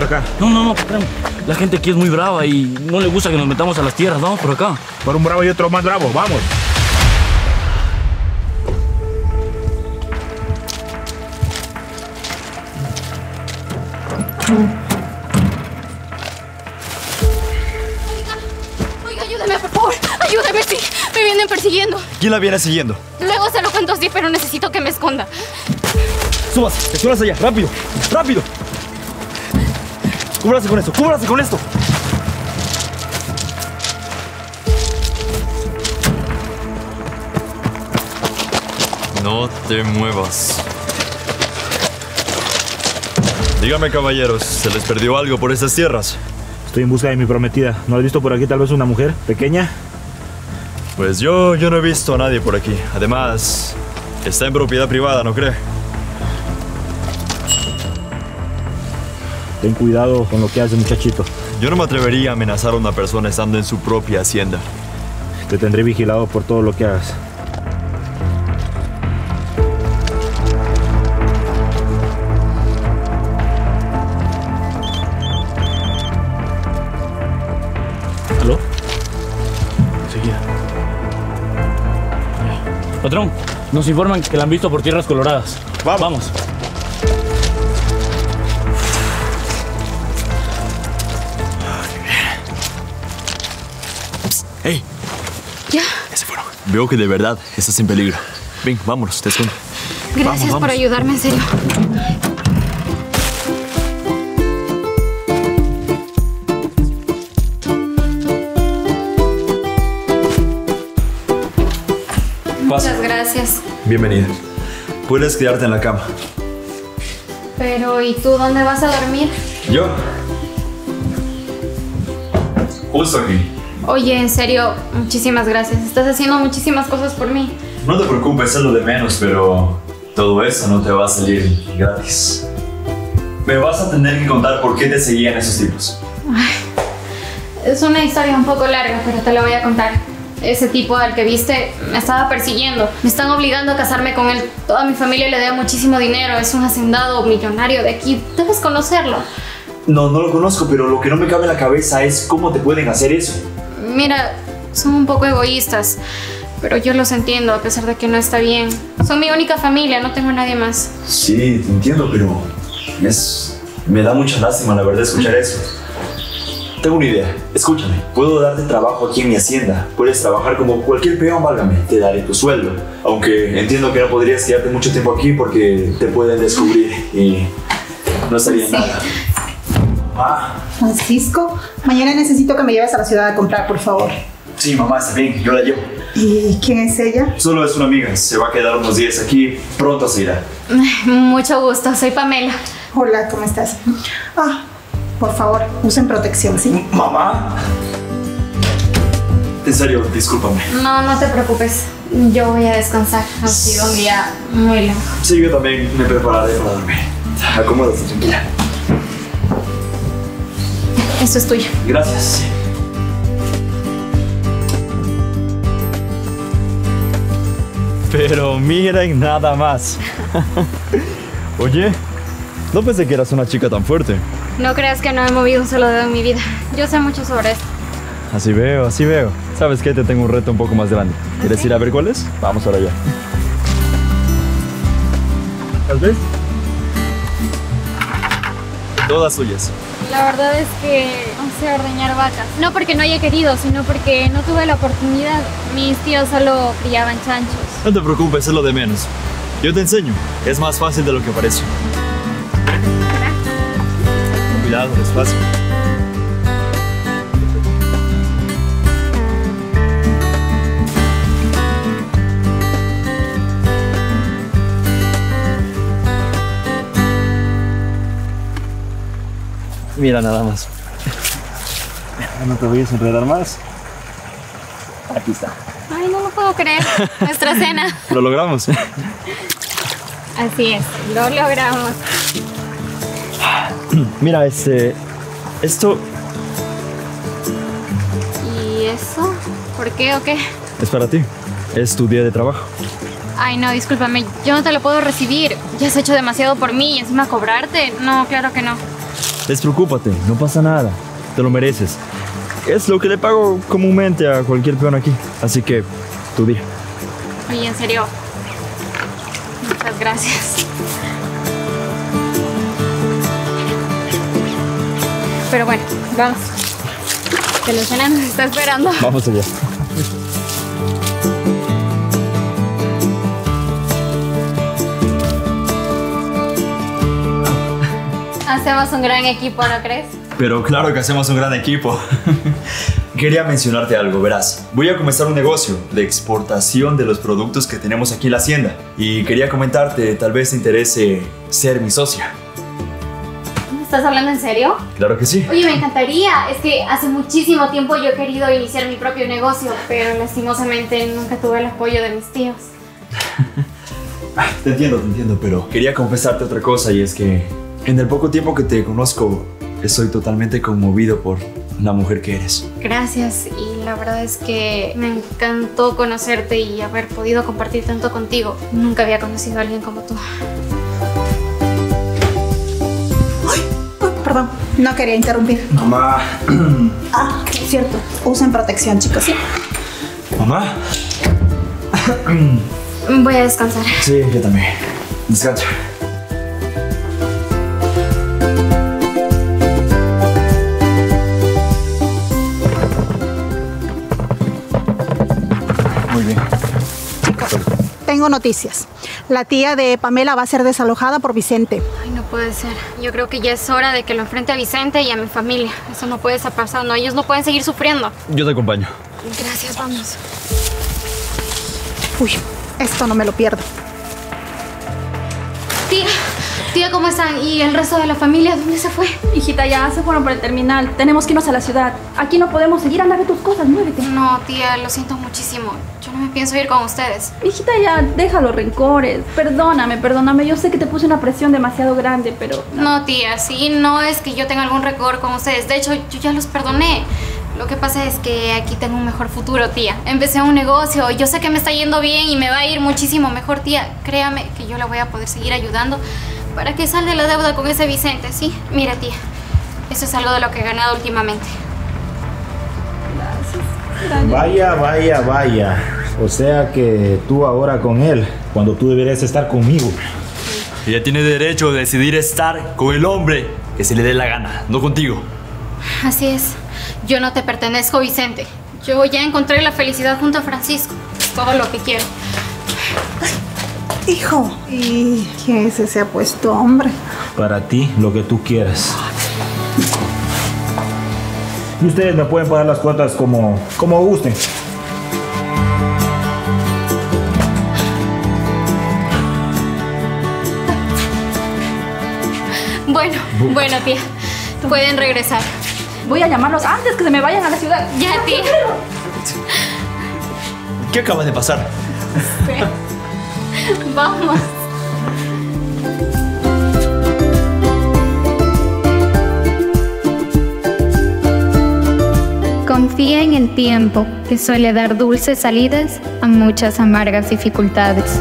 por acá. No, no, no, espérame. La gente aquí es muy brava y no le gusta que nos metamos a las tierras. Vamos por acá. Por un bravo y otro más bravo, vamos. Oiga, ayúdeme, por favor. Ayúdeme, sí. Me vienen persiguiendo. ¿Quién la viene siguiendo? Luego se lo cuento así, pero necesito que me esconda. Súbase, súbase allá, rápido, rápido. Cúbrase con esto, cúbrase con esto. No te muevas. Dígame, caballeros, ¿se les perdió algo por estas tierras? Estoy en busca de mi prometida. ¿No has visto por aquí tal vez una mujer pequeña? Pues yo, yo no he visto a nadie por aquí. Además, está en propiedad privada, ¿no cree? Ten cuidado con lo que hace, muchachito. Yo no me atrevería a amenazar a una persona estando en su propia hacienda. Te tendré vigilado por todo lo que hagas. ¿Aló? Enseguida. Patrón, nos informan que la han visto por tierras coloradas. Vamos. Vamos. Ya. Ya se fueron. Veo que de verdad estás en peligro. Ven, vámonos, te escondo. Gracias vamos. por ayudarme, en serio. Muchas gracias. Bienvenida. Puedes quedarte en la cama. Pero, ¿y tú dónde vas a dormir? ¿Yo? Justo aquí. Oye, en serio, muchísimas gracias. Estás haciendo muchísimas cosas por mí. No te preocupes, es lo de menos, pero todo eso no te va a salir gratis. Me vas a tener que contar por qué te seguían esos tipos. Es una historia un poco larga, pero te la voy a contar. Ese tipo al que viste me estaba persiguiendo. Me están obligando a casarme con él. Toda mi familia le debe muchísimo dinero. Es un hacendado millonario de aquí. Debes conocerlo. No, no lo conozco, pero lo que no me cabe en la cabeza es cómo te pueden hacer eso. Mira, son un poco egoístas. Pero yo los entiendo, a pesar de que no está bien. Son mi única familia, no tengo nadie más. Sí, te entiendo, pero es... me da mucha lástima, la verdad, escuchar eso. Tengo una idea, escúchame. Puedo darte trabajo aquí en mi hacienda. Puedes trabajar como cualquier peón, válgame. Te daré tu sueldo. Aunque entiendo que no podrías quedarte mucho tiempo aquí porque te pueden descubrir y no estaría Sí. nada. Ah, Francisco, mañana necesito que me lleves a la ciudad a comprar, por favor. sí, mamá, está bien, yo la llevo. ¿Y quién es ella? Solo es una amiga, se va a quedar unos días aquí, pronto se irá. Mucho gusto, soy Pamela. Hola, ¿cómo estás? Ah, por favor, usen protección, ¿sí? ¿Mamá? En serio, discúlpame. No, no te preocupes. Yo voy a descansar. Ha sido un día muy largo. Sí, yo también me prepararé para dormir. Acomódate, tranquila. Esto es tuyo. Gracias. Pero miren nada más. Oye, no pensé que eras una chica tan fuerte. No creas que no he movido un solo dedo en mi vida. Yo sé mucho sobre esto. Así veo, así veo. ¿Sabes qué? Te tengo un reto un poco más grande. ¿Quieres ir a ver cuál es? Vamos ahora allá. ¿Las ves? Todas suyas. La verdad es que no sé ordeñar vacas. No porque no haya querido, sino porque no tuve la oportunidad. Mis tíos solo criaban chanchos. No te preocupes, es lo de menos. Yo te enseño. Es más fácil de lo que parece. Cuidado, despacio. Mira nada más. No te voy a enredar más. Aquí está. Ay, no lo puedo creer. Nuestra cena. Lo logramos. Así es, lo logramos. Mira, este. Esto ¿Y eso? ¿Por qué o qué? es para ti. Es tu día de trabajo. Ay, no, discúlpame. Yo no te lo puedo recibir. Ya has hecho demasiado por mí y encima cobrarte. No, claro que no. Despreocúpate, no pasa nada. Te lo mereces. Es lo que le pago comúnmente a cualquier peón aquí. Así que, tu día. Oye, en serio. Muchas gracias. Pero bueno, vamos. Que Luciana nos está esperando. Vamos allá. Hacemos un gran equipo, ¿no crees? Pero claro que hacemos un gran equipo. Quería mencionarte algo, verás. Voy a comenzar un negocio de exportación de los productos que tenemos aquí en la hacienda. Y quería comentarte, tal vez te interese ser mi socia. ¿Estás hablando en serio? Claro que sí. Oye, me encantaría. Es que hace muchísimo tiempo yo he querido iniciar mi propio negocio, pero lastimosamente nunca tuve el apoyo de mis tíos. Te entiendo, te entiendo, pero quería confesarte otra cosa y es que en el poco tiempo que te conozco, estoy totalmente conmovido por la mujer que eres. Gracias y la verdad es que me encantó conocerte y haber podido compartir tanto contigo. Nunca había conocido a alguien como tú. Ay, perdón, no quería interrumpir. Mamá. Ah, cierto. Usen protección, chicos. Sí. Mamá. Voy a descansar. Sí, yo también. Descansa. Tengo noticias. La tía de Pamela va a ser desalojada por Vicente. Ay, no puede ser. Yo creo que ya es hora de que lo enfrente a Vicente y a mi familia. Eso no puede estar pasando. Ellos no pueden seguir sufriendo. Yo te acompaño. Gracias, vamos. Uy, esto no me lo pierdo. Tía, tía, ¿cómo están? ¿Y el resto de la familia dónde se fue? Hijita, ya se fueron por el terminal. Tenemos que irnos a la ciudad. Aquí no podemos seguir. Anda, ve tus cosas, muévete. No, tía, lo siento muchísimo. Yo no me pienso ir con ustedes. Hijita, ya, deja los rencores. Perdóname, perdóname. Yo sé que te puse una presión demasiado grande, pero... No, tía, sí, no es que yo tenga algún rencor con ustedes. De hecho, yo ya los perdoné. Lo que pasa es que aquí tengo un mejor futuro, tía. Empecé un negocio, yo sé que me está yendo bien y me va a ir muchísimo mejor, tía. Créame que yo la voy a poder seguir ayudando para que salga la deuda con ese Vicente, ¿sí? Mira, tía, eso es algo de lo que he ganado últimamente. Vaya, vaya, vaya. O sea que tú ahora con él, cuando tú deberías estar conmigo. Ella tiene derecho a decidir estar con el hombre que se le dé la gana, no contigo. Así es. Yo no te pertenezco, Vicente. Yo ya encontré la felicidad junto a Francisco. Todo lo que quiero. Hijo, ¿y quién es ese apuesto hombre? Para ti, lo que tú quieras. Y ustedes me pueden pagar las cuotas como, como gusten. Bueno, bueno, tía. Pueden regresar. Voy a llamarlos antes que se me vayan a la ciudad. Ya, tía. ¿Qué acaba de pasar? Vamos. Confía en el tiempo, que suele dar dulces salidas a muchas amargas dificultades.